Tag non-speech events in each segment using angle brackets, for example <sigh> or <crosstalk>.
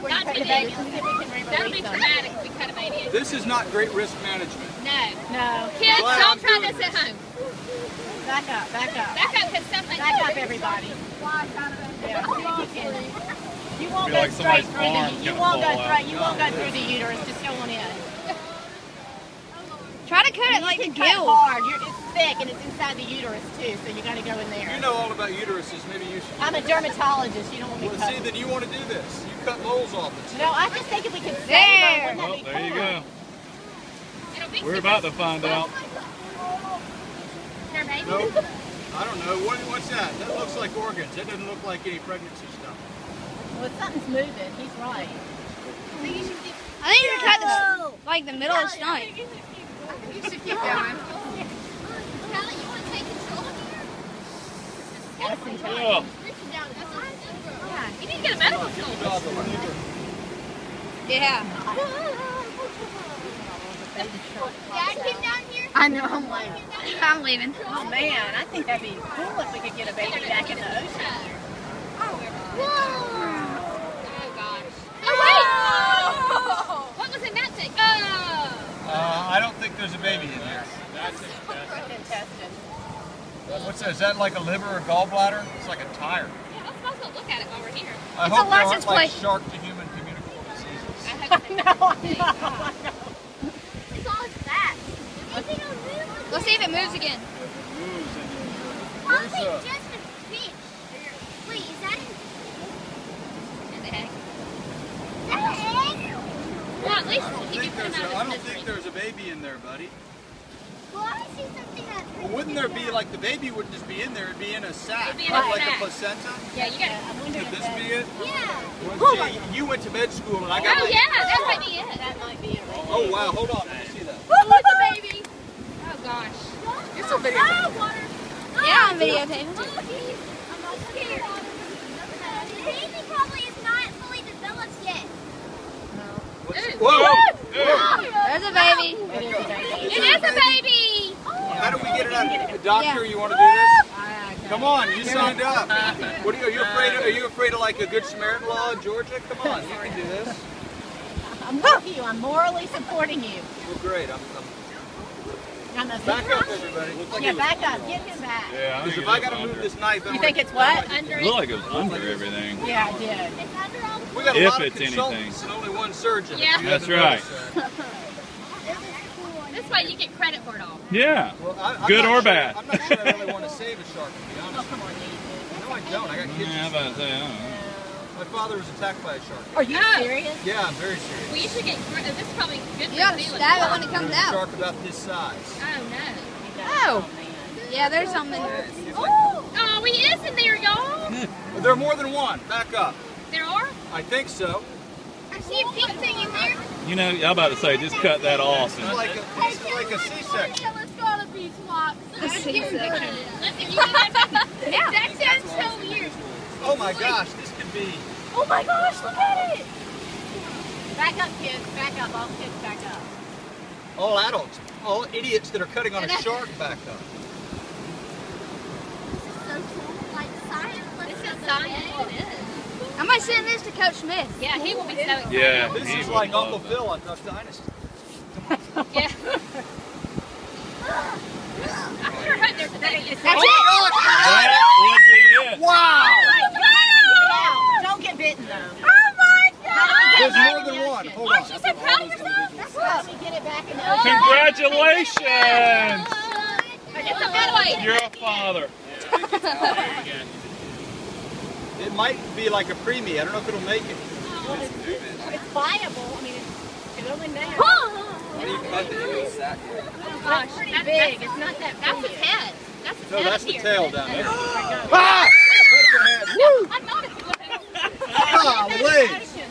before you Not today. baby. Let's see if we can That'll be traumatic if we cut a baby. This is not great risk management. No. No. Kids, Glad don't I'm try doing this at home. Back up, back up. Back up because something. Back up, everybody. Yeah, see if you can. You won't go like straight through the, you won't go straight, you won't go through the uterus, just go on in. <laughs> Try to cut it like the You can cut gills. hard, You're, it's thick and it's inside the uterus too, so you gotta go in there. You know all about uteruses. Maybe you should. I'm a dermatologist, you don't want me Well, cut. see, then you want to do this. You cut moles off it. No, I just think if we could save There. them, Well, wouldn't that there be you go. It'll We're super- about to find out. Their baby. No, I don't know. What, what's that? That looks like organs. That doesn't look like any pregnancy stuff. Well, something's moving, he's right. I think you should cut the, like the middle of the stomach. You should keep going. Kelly, you want to take control here? That's intense. Oh, Yeah. You need to get a medical tool. Yeah. Dad came down here. I know, I'm like, I'm leaving. oh man, I think that'd be cool if we could get a baby back in the ocean. Whoa. Oh gosh. Oh wait! What was in that thing? Oh! Uh, I don't think there's a baby in here. Intestine. What's that? Is that like a liver or gallbladder? It's like a tire. Yeah, let's supposed to look at it while we're here. I It's a hope there license aren't like plate. shark to human communicable diseases. I hope it's No, I know. It's all that. Anything will. Let's see if it moves again. Where's the- just a fish. Wait, is that an egg? Is that an egg? Well, at least I don't think there's them a, out I of don't think there's a baby in there, buddy. Well, I see something that's Well, wouldn't there be like the baby wouldn't just be in there? It'd be in a sack, It'd be in not a like sack. a placenta. Yeah, you got I wonder Could if this that, be it? Yeah. Well, gee, you went to med school and I got. Oh my- yeah, that might be it. that might be it right Oh wow, hold on, let me see that. Oh, it's a baby. Oh gosh. You're so big. Oh, water. Yeah, I'm oh, videotaping. Oh, geez. I'm all scared. The baby probably is not fully developed yet. Whoa! There's a baby. It is a baby. It is a baby. How do we get it out? The doctor, you want to do this? Come on, you signed up. What are you? Are you afraid? Of, are you afraid of like a good Samaritan law in Georgia? Come on, you can do this. I'm with you. I'm morally supporting you. Well, great. I'm, I'm I'm back up, everybody. Like Yeah, back up. Get him back. yeah. Because if I got to move this knife, You think it's what? Under It it. looked like it was under everything. Yeah, I did. It's under all We got a If lot of it's consultants and only one surgeon. Yeah. That's right. <laughs> noticed that. This way you get credit for it all. Yeah. Well, I, Good not or sure- bad. I'm not sure I really want to save a shark, to be Oh, come on, David. No, I don't. I got kids. Yeah, I'm about to say, uh, don't. My father was attacked by a shark. Are you Oh. serious? Yeah, I'm very serious. Well, you should get. cre- This is probably good for You gotta stab it when it comes was a out. shark about this size. Oh no. Oh. Yeah, there's something. Oh, oh, he is in there, y'all. There are more than one. Back up. There are. I think so. I see a pink thing in there. You know, I'm about to say, just cut that off. It's like a, it's like a C-section. Let's go on a beach walk. A C-section. That <laughs> Yeah. That sounds so weird. Oh my gosh, this could be. Oh my gosh, look at it. Back up, kids. Back up. All kids, back up. All adults, all idiots that are cutting on a shark back up. So cool. Like science. This is science. It is. I might send this to Coach Smith. Yeah, he will be so excited. yeah. This he is like Uncle that. Phil on Duck Dynasty. <laughs> Yeah. I sure hope there's <laughs> a baby. That's Oh it. my gosh! That would be it. Wow! Get out. Don't get bitten, though. Oh my god! There's more than one. Hold Oh, on. she said proud of yourself. That's why we get it back in the Congratulations! It's a midway. You're a father. <laughs> It might be like a preemie. I don't know if it'll make it. It's viable. I mean, it's, it's only there. Oh gosh, pretty that- big. That's, It's not that that's big. its head. That's its No, head that's up the here. tail down there. <gasps> Ah! That's the head. <laughs> Woo! I thought it was. Golly!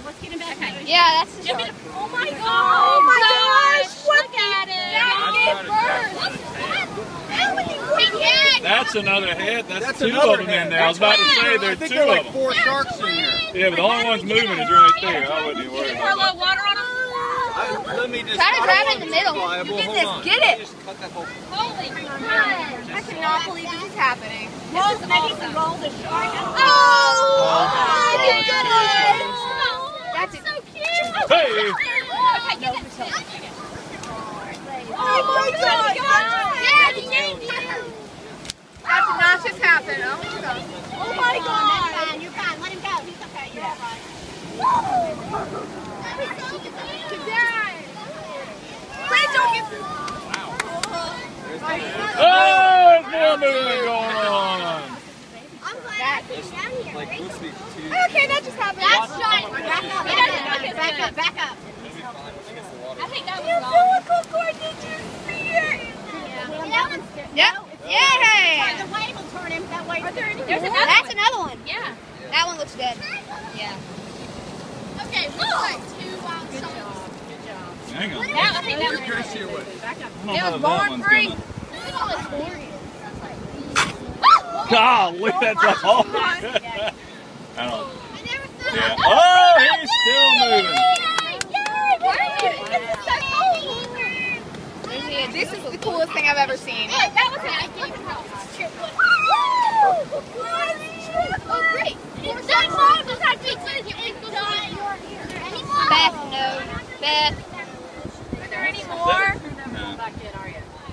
Let's get him back in Yeah, that's the Jimmy, shark. oh my gosh! Oh my gosh! Look at it! I'm That is bird. How many big head? That's another head. That's, That's two of them head. in there. I was about to say I there's two there are of like them. four sharks in here. Yeah, but the only one's moving is right there. I wouldn't even worry about that. water on him. I, let me just. Try to grab it in the middle. Viable. Get Hold this, on. get it. Just cut that whole. Holy crap! I cannot believe this is happening. This Well, maybe we roll the shark. Oh, Oh, my gosh, goodness. That's so cute. Hey! Okay, get it. Oh my oh, God! Daddy, thank you. That did not just happen. Oh my god. Oh my God! That's fine. You're fine. Let him go. He's okay. You're all right. Dad. Please don't get Oh, there's more movement going on. I'm glad I came down here. Like, let's be two. Okay, that just happened. That's giant. Back up. He doesn't look as Back good. up. Back up. I think that was wrong. cord, did you see it? That one's good. Yep. Yeah. The wave will turn him. That way. Are there any? There's another That's one. another one. Yeah. That one looks dead. Yeah. Okay, we got two wild Good songs. job. Good job. Hang on. That, I think that was Chris here with. Back up. I don't It was if that born one's free. gonna- Look at all his horns. Golly, that's oh all. <laughs> I don't. I never thought. Oh, yeah. Oh, he's still moving. This is the coolest thing I've ever seen. Beth, no. Beth. Are there any more? No.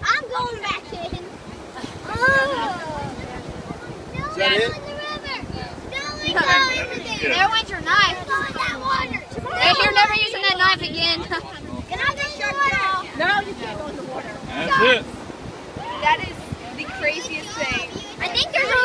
I'm going back in. Oh. No, Is that? The river. No, no. There. there went your knife. Hey, you're never using that knife again. Can I take the water? No, you can't go in the water. That's it. That is the craziest thing. I think there's a